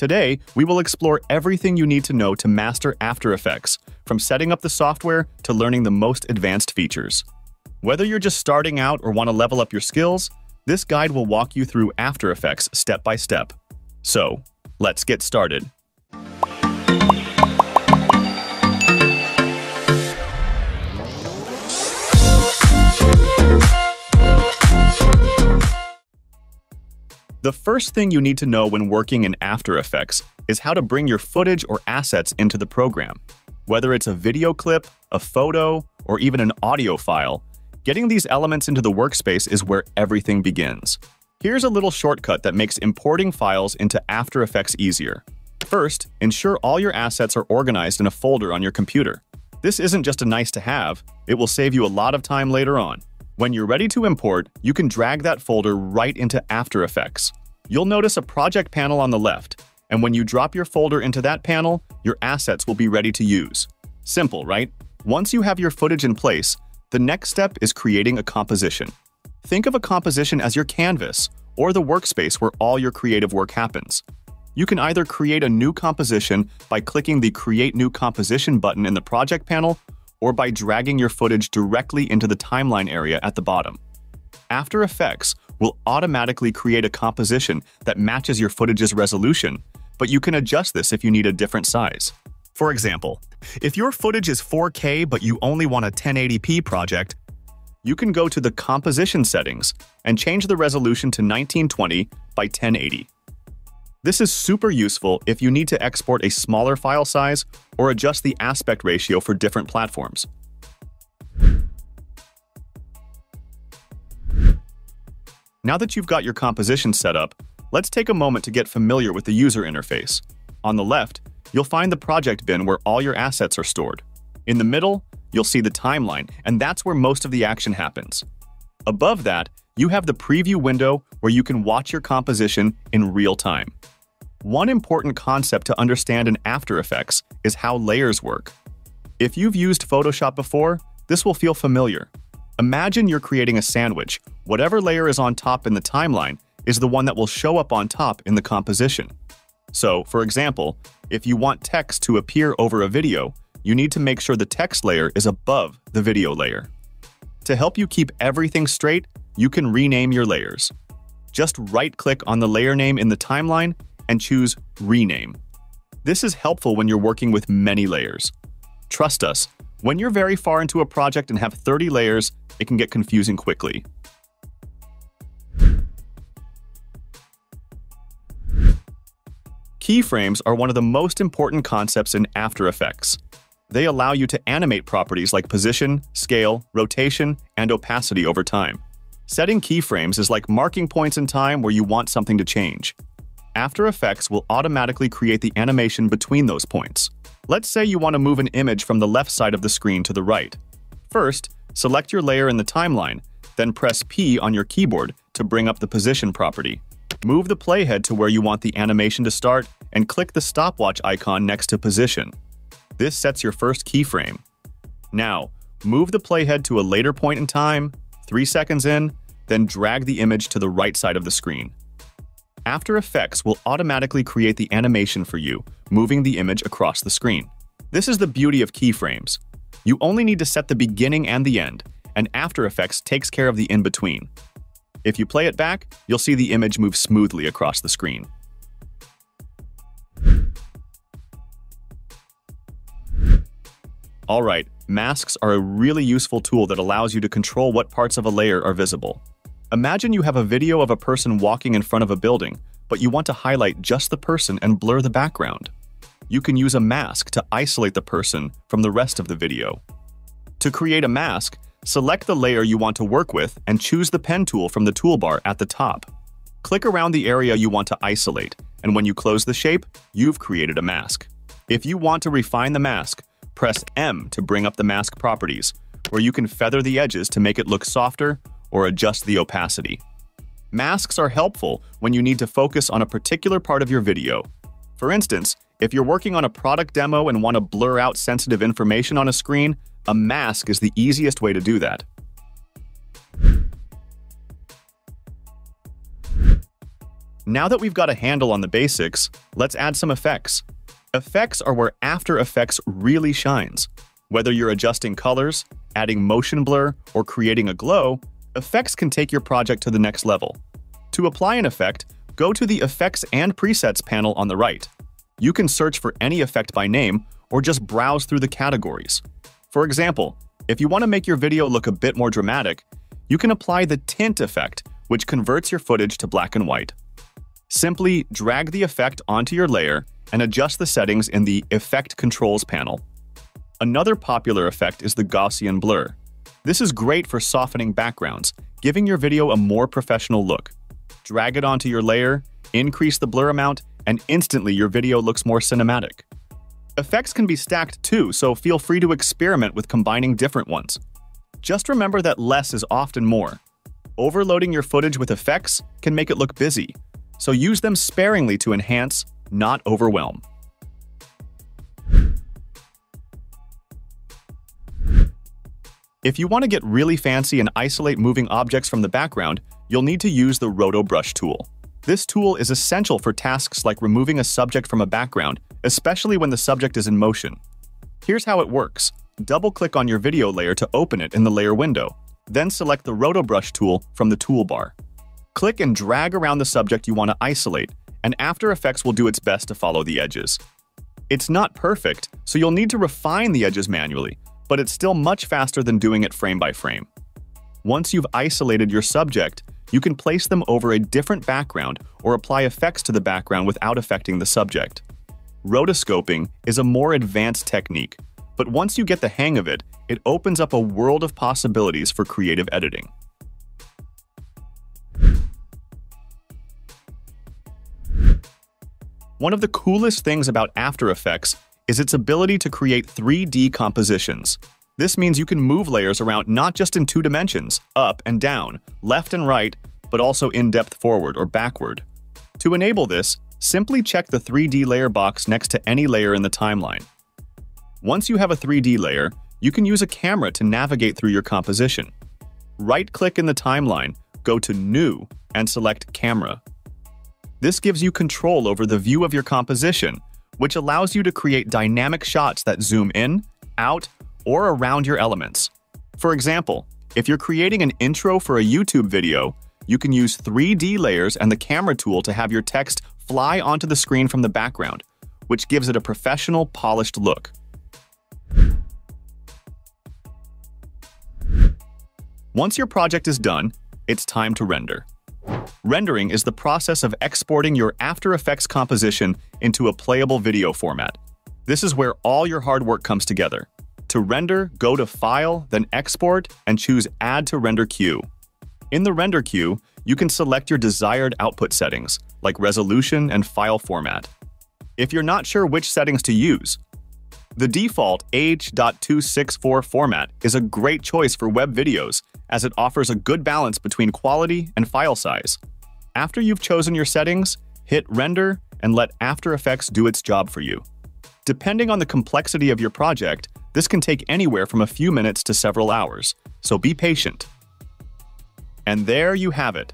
Today, we will explore everything you need to know to master After Effects, from setting up the software to learning the most advanced features. Whether you're just starting out or want to level up your skills, this guide will walk you through After Effects step by step. So, let's get started. The first thing you need to know when working in After Effects is how to bring your footage or assets into the program. Whether it's a video clip, a photo, or even an audio file, getting these elements into the workspace is where everything begins. Here's a little shortcut that makes importing files into After Effects easier. First, ensure all your assets are organized in a folder on your computer. This isn't just a nice to have, it will save you a lot of time later on. When you're ready to import, you can drag that folder right into After Effects. You'll notice a project panel on the left, and when you drop your folder into that panel, your assets will be ready to use. Simple, right? Once you have your footage in place, the next step is creating a composition. Think of a composition as your canvas, or the workspace where all your creative work happens. You can either create a new composition by clicking the Create New Composition button in the project panel, or by dragging your footage directly into the timeline area at the bottom. After Effects will automatically create a composition that matches your footage's resolution, but you can adjust this if you need a different size. For example, if your footage is 4K but you only want a 1080p project, you can go to the Composition settings and change the resolution to 1920 by 1080. This is super useful if you need to export a smaller file size or adjust the aspect ratio for different platforms. Now that you've got your composition set up, let's take a moment to get familiar with the user interface. On the left, you'll find the project bin where all your assets are stored. In the middle, you'll see the timeline, and that's where most of the action happens. Above that, you have the preview window where you can watch your composition in real time. One important concept to understand in After Effects is how layers work. If you've used Photoshop before, this will feel familiar. Imagine you're creating a sandwich. Whatever layer is on top in the timeline is the one that will show up on top in the composition. So, for example, if you want text to appear over a video, you need to make sure the text layer is above the video layer. To help you keep everything straight, you can rename your layers. Just right-click on the layer name in the timeline and choose Rename. This is helpful when you're working with many layers. Trust us, when you're very far into a project and have 30 layers, it can get confusing quickly. Keyframes are one of the most important concepts in After Effects. They allow you to animate properties like position, scale, rotation, and opacity over time. Setting keyframes is like marking points in time where you want something to change. After Effects will automatically create the animation between those points. Let's say you want to move an image from the left side of the screen to the right. First, select your layer in the timeline, then press P on your keyboard to bring up the position property. Move the playhead to where you want the animation to start and click the stopwatch icon next to position. This sets your first keyframe. Now, move the playhead to a later point in time, 3 seconds in, then drag the image to the right side of the screen. After Effects will automatically create the animation for you, moving the image across the screen. This is the beauty of keyframes. You only need to set the beginning and the end, and After Effects takes care of the in-between. If you play it back, you'll see the image move smoothly across the screen. Alright, masks are a really useful tool that allows you to control what parts of a layer are visible. Imagine you have a video of a person walking in front of a building, but you want to highlight just the person and blur the background. You can use a mask to isolate the person from the rest of the video. To create a mask, select the layer you want to work with and choose the pen tool from the toolbar at the top. Click around the area you want to isolate, and when you close the shape, you've created a mask. If you want to refine the mask, press M to bring up the mask properties, where you can feather the edges to make it look softer or adjust the opacity. Masks are helpful when you need to focus on a particular part of your video. For instance, if you're working on a product demo and want to blur out sensitive information on a screen, a mask is the easiest way to do that. Now that we've got a handle on the basics, let's add some effects. Effects are where After Effects really shines. Whether you're adjusting colors, adding motion blur, or creating a glow, effects can take your project to the next level. To apply an effect, go to the Effects and Presets panel on the right. You can search for any effect by name or just browse through the categories. For example, if you want to make your video look a bit more dramatic, you can apply the tint effect, which converts your footage to black and white. Simply drag the effect onto your layer and adjust the settings in the Effect Controls panel. Another popular effect is the Gaussian blur. This is great for softening backgrounds, giving your video a more professional look. Drag it onto your layer, increase the blur amount, and instantly your video looks more cinematic. Effects can be stacked too, so feel free to experiment with combining different ones. Just remember that less is often more. Overloading your footage with effects can make it look busy, so use them sparingly to enhance, not overwhelm. If you want to get really fancy and isolate moving objects from the background, you'll need to use the Roto Brush tool. This tool is essential for tasks like removing a subject from a background, especially when the subject is in motion. Here's how it works. Double-click on your video layer to open it in the layer window. Then select the Roto Brush tool from the toolbar. Click and drag around the subject you want to isolate, and After Effects will do its best to follow the edges. It's not perfect, so you'll need to refine the edges manually, but it's still much faster than doing it frame by frame. Once you've isolated your subject, you can place them over a different background or apply effects to the background without affecting the subject. Rotoscoping is a more advanced technique, but once you get the hang of it, it opens up a world of possibilities for creative editing. One of the coolest things about After Effects is its ability to create 3D compositions. This means you can move layers around not just in two dimensions, up and down, left and right, but also in-depth forward or backward. To enable this, simply check the 3D layer box next to any layer in the timeline. Once you have a 3D layer, you can use a camera to navigate through your composition. Right-click in the timeline, go to New, and select Camera. This gives you control over the view of your composition which allows you to create dynamic shots that zoom in, out, or around your elements. For example, if you're creating an intro for a YouTube video, you can use 3D layers and the camera tool to have your text fly onto the screen from the background, which gives it a professional, polished look. Once your project is done, it's time to render. Rendering is the process of exporting your After Effects composition into a playable video format. This is where all your hard work comes together. To render, go to File, then Export, and choose Add to Render Queue. In the render queue, you can select your desired output settings, like resolution and file format. If you're not sure which settings to use, the default H.264 format is a great choice for web videos as it offers a good balance between quality and file size. After you've chosen your settings, hit Render and let After Effects do its job for you. Depending on the complexity of your project, this can take anywhere from a few minutes to several hours, so be patient. And there you have it.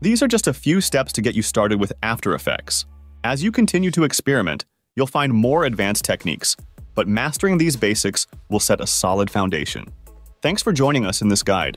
These are just a few steps to get you started with After Effects. As you continue to experiment, you'll find more advanced techniques, but mastering these basics will set a solid foundation. Thanks for joining us in this guide.